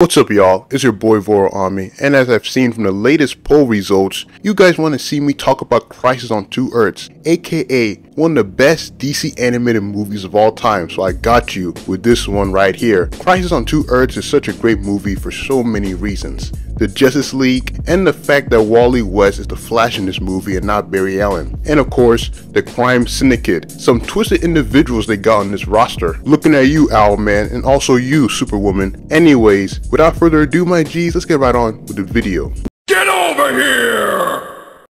What's up y'all, it's your boy VoroAMI, and as I've seen from the latest poll results, you guys want to see me talk about Crisis on Two Earths, aka one of the best DC animated movies of all time, so I got you with this one right here. Crisis on Two Earths is such a great movie for so many reasons the Justice League, and the fact that Wally West is the Flash in this movie and not Barry Allen. And of course, the Crime Syndicate, some twisted individuals they got on this roster. Looking at you, Owlman, and also you, Superwoman. Anyways, without further ado, my G's, let's get right on with the video. Get over here!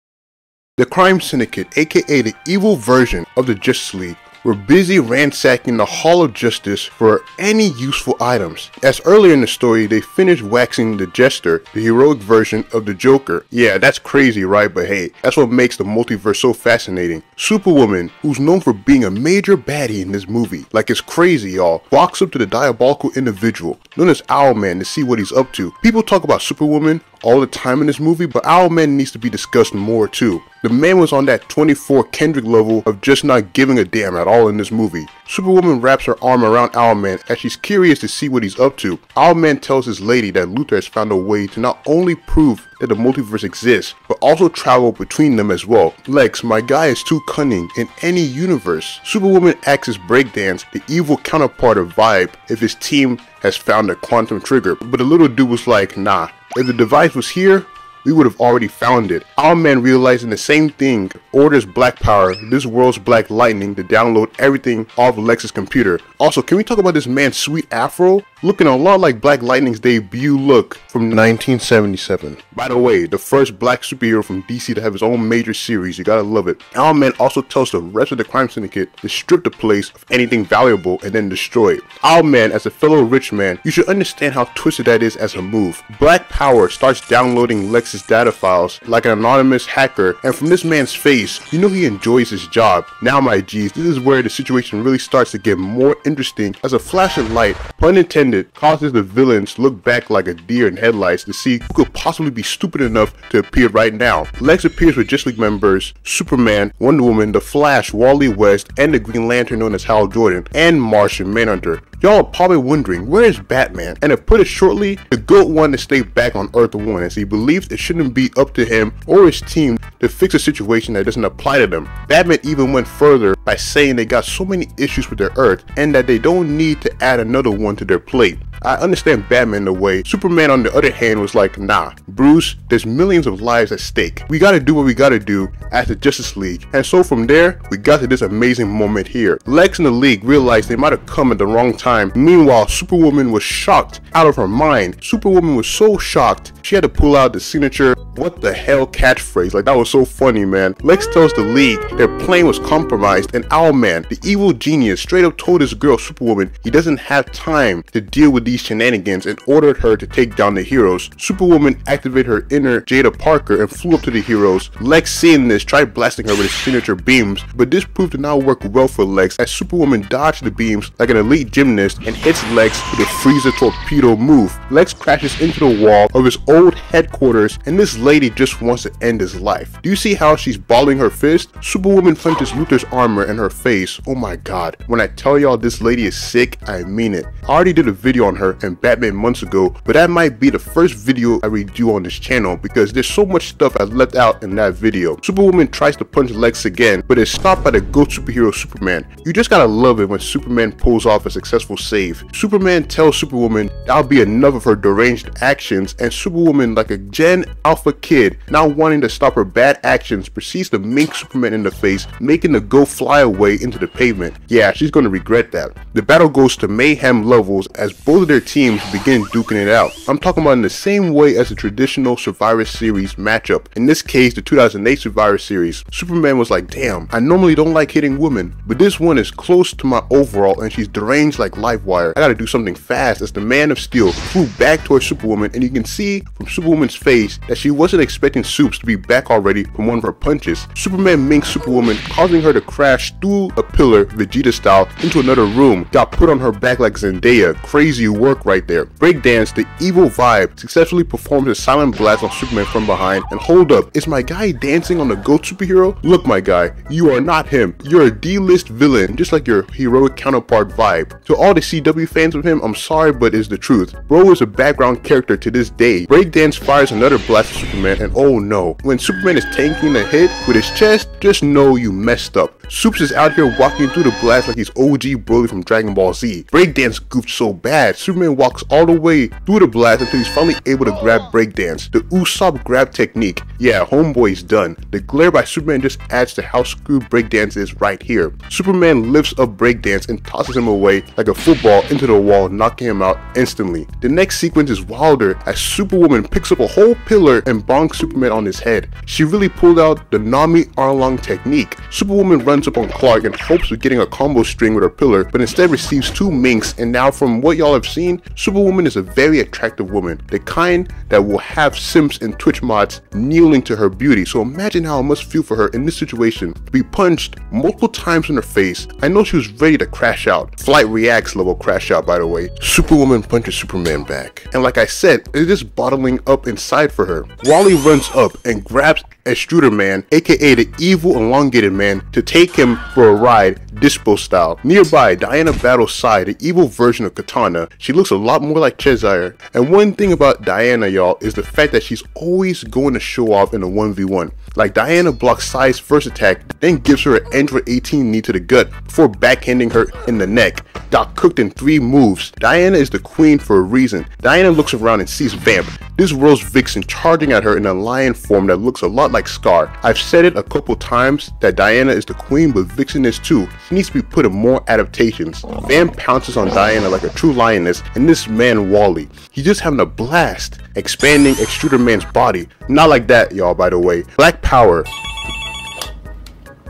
The Crime Syndicate, aka the evil version of the Justice League, were busy ransacking the Hall of Justice for any useful items. As earlier in the story, they finished waxing the Jester, the heroic version of the Joker. Yeah, that's crazy, right? But hey, that's what makes the multiverse so fascinating. Superwoman, who's known for being a major baddie in this movie, like it's crazy, y'all, walks up to the diabolical individual, known as Owlman, to see what he's up to. People talk about Superwoman all the time in this movie, but Owlman needs to be discussed more too. The man was on that 24 Kendrick level of just not giving a damn at all in this movie. Superwoman wraps her arm around Owlman as she's curious to see what he's up to. Owlman tells his lady that Luthor has found a way to not only prove that the multiverse exists, but also travel between them as well. Lex, my guy is too cunning in any universe. Superwoman acts as Breakdance, the evil counterpart of Vibe, if his team has found a quantum trigger, but the little dude was like, nah, if the device was here, we would have already found it. Owlman realizing the same thing, orders Black Power, this world's Black Lightning, to download everything off Lex's computer. Also, can we talk about this man's sweet afro? Looking a lot like Black Lightning's debut look from 1977. By the way, the first black superhero from DC to have his own major series, you gotta love it. Owlman also tells the rest of the crime syndicate to strip the place of anything valuable and then destroy it. Owlman, as a fellow rich man, you should understand how twisted that is as a move. Black Power starts downloading Lex's data files like an anonymous hacker, and from this man's face, you know he enjoys his job. Now my G's, this is where the situation really starts to get more interesting as a flash of light, pun intended, causes the villains look back like a deer in headlights to see who could possibly be stupid enough to appear right now. Lex appears with Justice League members Superman, Wonder Woman, The Flash, Wally West, and the Green Lantern known as Hal Jordan, and Martian Manhunter. Y'all are probably wondering, where is Batman? And to put it shortly, the GOAT wanted to stay back on Earth 1 as he believes it shouldn't be up to him or his team to fix a situation that doesn't apply to them. Batman even went further by saying they got so many issues with their Earth and that they don't need to add another one to their plate. I understand Batman in a way. Superman on the other hand was like, nah, Bruce, there's millions of lives at stake. We gotta do what we gotta do as the Justice League. And so from there, we got to this amazing moment here. Lex and the League realized they might have come at the wrong time. Meanwhile, Superwoman was shocked out of her mind. Superwoman was so shocked, she had to pull out the signature what the hell catchphrase. Like that was so funny, man. Lex tells the League their plane was compromised and Owlman, the evil genius, straight up told this girl, Superwoman, he doesn't have time to deal with these shenanigans and ordered her to take down the heroes. Superwoman activated her inner Jada Parker and flew up to the heroes. Lex seeing this tried blasting her with his signature beams, but this proved to not work well for Lex as Superwoman dodged the beams like an elite gymnast and hits Lex with a Frieza torpedo move. Lex crashes into the wall of his old headquarters and this lady just wants to end his life. Do you see how she's balling her fist? Superwoman punches Luthor's armor in her face. Oh my god. When I tell y'all this lady is sick, I mean it. I already did a video on her and Batman months ago, but that might be the first video I redo on this channel because there's so much stuff I left out in that video. Superwoman tries to punch Lex again, but is stopped by the GOAT superhero Superman. You just gotta love it when Superman pulls off a successful save. Superman tells Superwoman that'll be enough of her deranged actions and Superwoman like a Gen Alpha kid, now wanting to stop her bad actions, proceeds to mink Superman in the face, making the GOAT fly away into the pavement. Yeah, she's gonna regret that. The battle goes to mayhem levels as both their teams begin duking it out. I'm talking about in the same way as the traditional Survivor Series matchup. In this case, the 2008 Survivor Series. Superman was like, damn, I normally don't like hitting women, but this one is close to my overall and she's deranged like Livewire. I gotta do something fast as the Man of Steel flew back towards Superwoman and you can see from Superwoman's face that she was wasn't expecting Supes to be back already from one of her punches. Superman minks Superwoman, causing her to crash through a pillar, Vegeta style, into another room. Got put on her back like Zendaya. Crazy work right there. Breakdance, the evil vibe, successfully performs a silent blast on Superman from behind. And hold up, is my guy dancing on the GOAT superhero? Look, my guy, you are not him. You're a D-list villain, just like your heroic counterpart vibe. To all the CW fans of him, I'm sorry, but it's the truth. Bro is a background character to this day. Breakdance fires another blast at Superman, and oh no, when Superman is tanking a hit with his chest, just know you messed up. Supes is out here walking through the blast like he's OG Broly from Dragon Ball Z. Breakdance goofed so bad, Superman walks all the way through the blast until he's finally able to grab Breakdance. The Usopp grab technique. Yeah, homeboy's done. The glare by Superman just adds to how screwed Breakdance is right here. Superman lifts up Breakdance and tosses him away like a football into the wall, knocking him out instantly. The next sequence is wilder as Superwoman picks up a whole pillar and bonks Superman on his head. She really pulled out the Nami Arlong technique. Superwoman runs runs up on Clark in hopes of getting a combo string with her pillar, but instead receives two minks, and now from what y'all have seen, Superwoman is a very attractive woman, the kind that will have simps and Twitch mods kneeling to her beauty, so imagine how it must feel for her in this situation, to be punched multiple times in her face. I know she was ready to crash out. Flight reacts level crash out by the way. Superwoman punches Superman back. And like I said, is bottling up inside for her. Wally runs up and grabs Extruder Man, aka the evil elongated man, to take him for a ride, Dispo style. Nearby, Diana battles Sai, the evil version of Katana. She looks a lot more like Cheshire. And one thing about Diana, y'all, is the fact that she's always going to show off in a 1v1. Like Diana blocks Sai's first attack, then gives her an Android 18 knee to the gut before backhanding her in the neck. Got cooked in three moves. Diana is the queen for a reason. Diana looks around and sees Vamp, this world's Vixen charging at her in a lion form that looks a lot like Scar. I've said it a couple times that Diana is the queen, but Vixen is too. She needs to be put in more adaptations. Vamp pounces on Diana like a true lioness, and this man Wally. He's just having a blast, expanding Extruder Man's body. Not like that, y'all, by the way. Black Power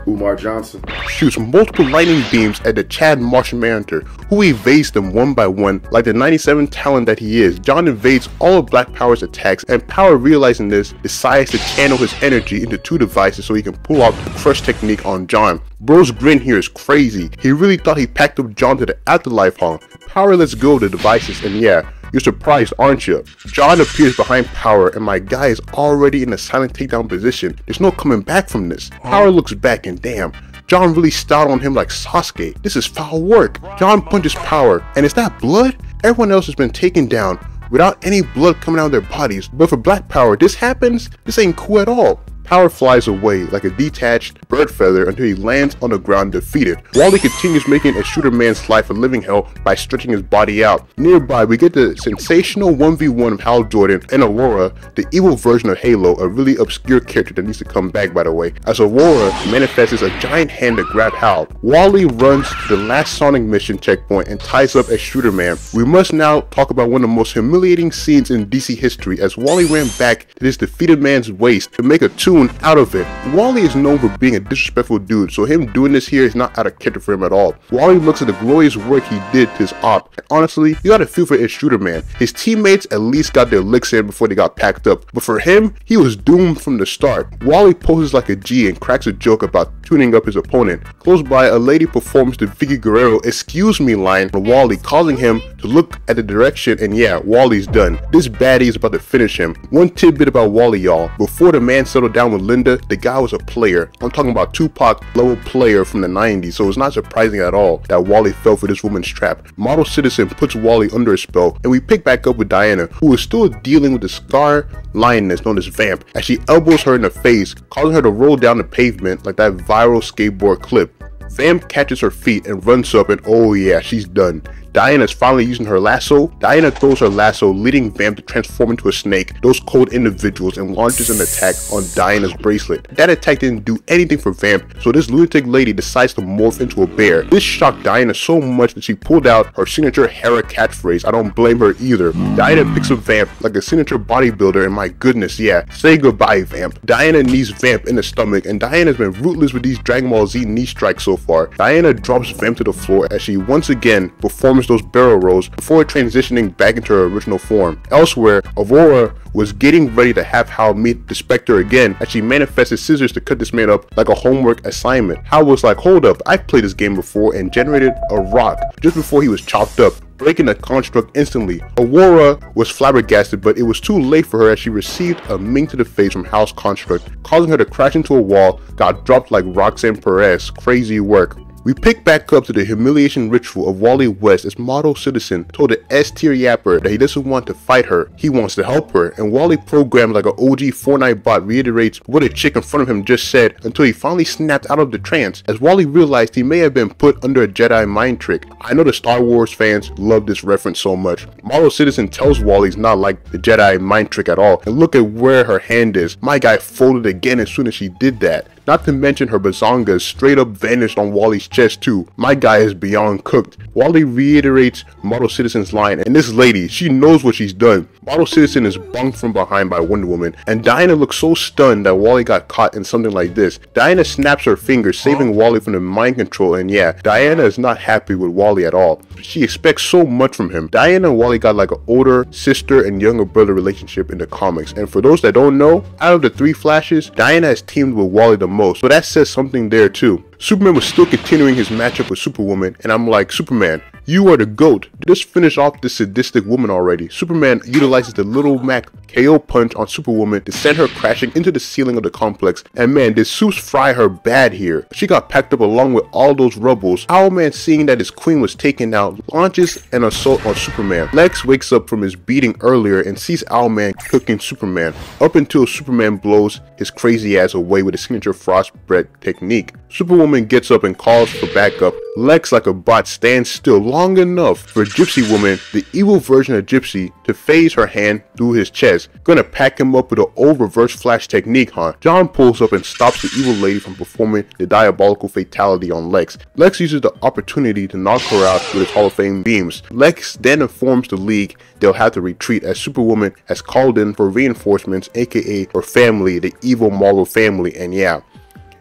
Umar Johnson shoots multiple lightning beams at the Chad Martian Manhunter, who evades them one by one like the 97 talent that he is. John evades all of Black Power's attacks, and Power realizing this, decides to channel his energy into two devices so he can pull out the crush technique on John. Bro's grin here is crazy. He really thought he packed up John to the afterlife huh? Power lets go of the devices, and yeah, you're surprised, aren't you? John appears behind Power and my guy is already in a silent takedown position. There's no coming back from this. Power looks back and damn, John really styled on him like Sasuke. This is foul work. John punches Power, and is that blood? Everyone else has been taken down without any blood coming out of their bodies. But for Black Power, this happens? This ain't cool at all. Power flies away like a detached bird feather until he lands on the ground defeated. Wally continues making Extruder Man's life a living hell by stretching his body out. Nearby, we get the sensational 1v1 of Hal Jordan and Aurora, the evil version of Halo, a really obscure character that needs to come back by the way, as Aurora manifests a giant hand to grab Hal. Wally runs to the last Sonic mission checkpoint and ties up Extruder Man. We must now talk about one of the most humiliating scenes in DC history as Wally ran back to this defeated man's waist to make a out of it. Wally is known for being a disrespectful dude, so him doing this here is not out of character for him at all. Wally looks at the glorious work he did to his op, and honestly, you gotta feel for Extruder Man. His teammates at least got their licks in before they got packed up, but for him, he was doomed from the start. Wally poses like a G and cracks a joke about tuning up his opponent. Close by, a lady performs the Vickie Guerrero excuse me line from Wally, causing him to look at the direction and yeah, Wally's done. This baddie is about to finish him. One tidbit about Wally y'all, before the man settled down with Linda, the guy was a player. I'm talking about Tupac level player from the 90s, so it's not surprising at all that Wally fell for this woman's trap. Model Citizen puts Wally under a spell, and we pick back up with Diana, who is still dealing with the scar lioness known as Vamp, as she elbows her in the face, causing her to roll down the pavement like that viral skateboard clip. Vamp catches her feet and runs up and oh yeah, she's done. Diana is finally using her lasso. Diana throws her lasso, leading Vamp to transform into a snake, those cold individuals, and launches an attack on Diana's bracelet. That attack didn't do anything for Vamp, so this lunatic lady decides to morph into a bear. This shocked Diana so much that she pulled out her signature Hera catchphrase. I don't blame her either. Diana picks up Vamp like a signature bodybuilder, and my goodness, yeah, say goodbye, Vamp. Diana knees Vamp in the stomach, and Diana's been rootless with these Dragon Ball Z knee strikes so far. Diana drops Vamp to the floor as she once again performs those barrel rolls before transitioning back into her original form. Elsewhere, Aurora was getting ready to have Hal meet the Spectre again as she manifested scissors to cut this man up like a homework assignment. Hal was like, hold up, I've played this game before and generated a rock just before he was chopped up breaking the construct instantly. Aurora was flabbergasted, but it was too late for her as she received a ming to the face from Hal's construct, causing her to crash into a wall, got dropped like Roxanne Perez. Crazy work. We pick back up to the humiliation ritual of Wally West as model citizen told the S-tier yapper that he doesn't want to fight her, he wants to help her, and Wally programmed like an OG Fortnite bot reiterates what a chick in front of him just said until he finally snapped out of the trance as Wally realized he may have been put under a Jedi mind trick. I know the Star Wars fans love this reference so much. Model citizen tells Wally he's not like the Jedi mind trick at all, and look at where her hand is. My guy folded again as soon as she did that. Not to mention her bazongas straight up vanished on Wally's chest too. My guy is beyond cooked. Wally reiterates Model Citizen's line, and this lady, she knows what she's done. Model Citizen is bunked from behind by Wonder Woman, and Diana looks so stunned that Wally got caught in something like this. Diana snaps her fingers, saving Wally from the mind control, and yeah, Diana is not happy with Wally at all. She expects so much from him. Diana and Wally got like an older sister and younger brother relationship in the comics, and for those that don't know, out of the three Flashes, Diana has teamed with Wally the most, so that says something there too. Superman was still continuing his matchup with Superwoman, and I'm like, Superman, you are the GOAT. Just finish off this sadistic woman already. Superman utilizes the Little Mac KO punch on Superwoman to send her crashing into the ceiling of the complex. And man, did Zeus fry her bad here. She got packed up along with all those rebels. Owlman seeing that his queen was taken out, launches an assault on Superman. Lex wakes up from his beating earlier and sees Owlman cooking Superman, up until Superman blows his crazy ass away with his signature frost breath technique. Superwoman gets up and calls for backup. Lex, like a bot, stands still long enough for Gypsy Woman, the evil version of Gypsy, to phase her hand through his chest. Gonna pack him up with an old reverse flash technique, huh? John pulls up and stops the evil lady from performing the diabolical fatality on Lex. Lex uses the opportunity to knock her out with his Hall of Fame beams. Lex then informs the League they'll have to retreat as Superwoman has called in for reinforcements, aka her family, the evil Marvel family, and yeah,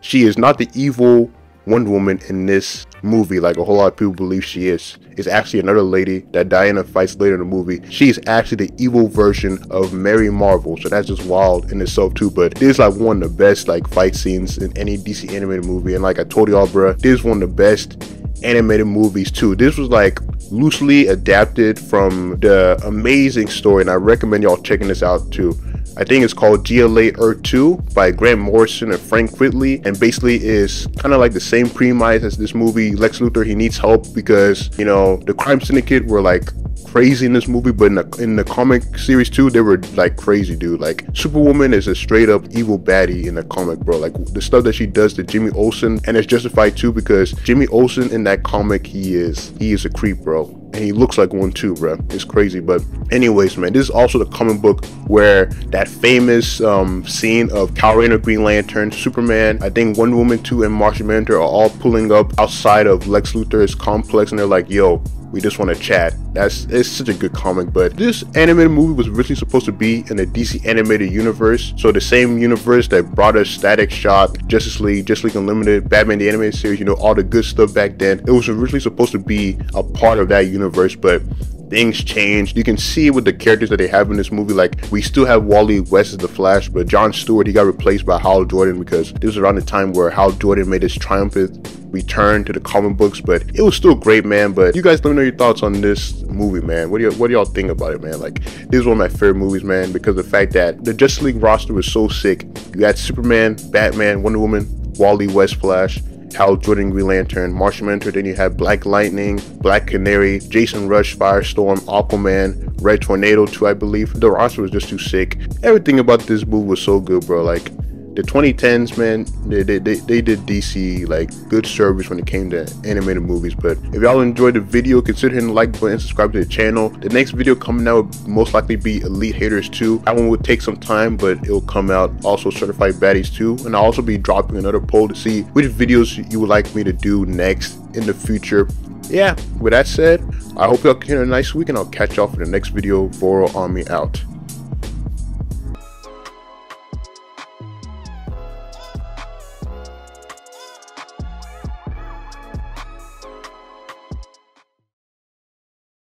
she is not the evil Wonder Woman in this movie like a whole lot of people believe she is. It's actually another lady that Diana fights later in the movie. She's actually the evil version of Mary Marvel, so that's just wild in itself too. But this is like one of the best like fight scenes in any DC animated movie. And like I told y'all, bro, this is one of the best animated movies too. This was like loosely adapted from the amazing story, and I recommend y'all checking this out too. I think it's called JLA Earth 2 by Grant Morrison and Frank Quitely, and basically is kind of like the same premise as this movie. Lex Luthor, he needs help because, you know, the crime syndicate were like crazy in this movie, but in the, in the comic series too, they were like crazy, dude. Like Superwoman is a straight up evil baddie in the comic, bro. Like the stuff that she does to Jimmy Olsen, and it's justified too because Jimmy Olsen in that comic, he is he is a creep, bro and he looks like one too, bro. It's crazy. But anyways, man, this is also the comic book where that famous um, scene of Kyle Rayner, Green Lantern, Superman, I think Wonder Woman 2 and Martian Manhunter are all pulling up outside of Lex Luthor's complex and they're like, yo, we just want to chat. That's it's such a good comic. But this animated movie was originally supposed to be in the DC animated universe, so the same universe that brought us Static Shock, Justice League, Justice League Unlimited, Batman the animated series. You know all the good stuff back then. It was originally supposed to be a part of that universe, but things changed. You can see with the characters that they have in this movie, like we still have Wally West as the Flash, but John Stewart he got replaced by Hal Jordan because this was around the time where Hal Jordan made his triumphant return to the comic books. But it was still great, man. But you guys let me know your thoughts on this movie, man. What do you what do y'all think about it, man? Like this is one of my favorite movies, man, because the fact that the Justice League roster was so sick. You had Superman, Batman, Wonder Woman, Wally West, Flash. Hal Jordan Green Lantern, Martian Manhunter, then you had Black Lightning, Black Canary, Jason Rusch, Firestorm, Aquaman, Red Tornado too, I believe. The roster was just too sick. Everything about this movie was so good, bro. Like the 2010s, man, they, they, they, they, did DC like good service when it came to animated movies. But if y'all enjoyed the video, consider hitting the like button and subscribe to the channel. The next video coming out will most likely be Elite Haters 2. That one will take some time, but it'll come out. Also Certified Baddies 2. And I'll also be dropping another poll to see which videos you would like me to do next in the future. Yeah, with that said, I hope y'all have a nice week and I'll catch y'all for the next video. VoroAMI out.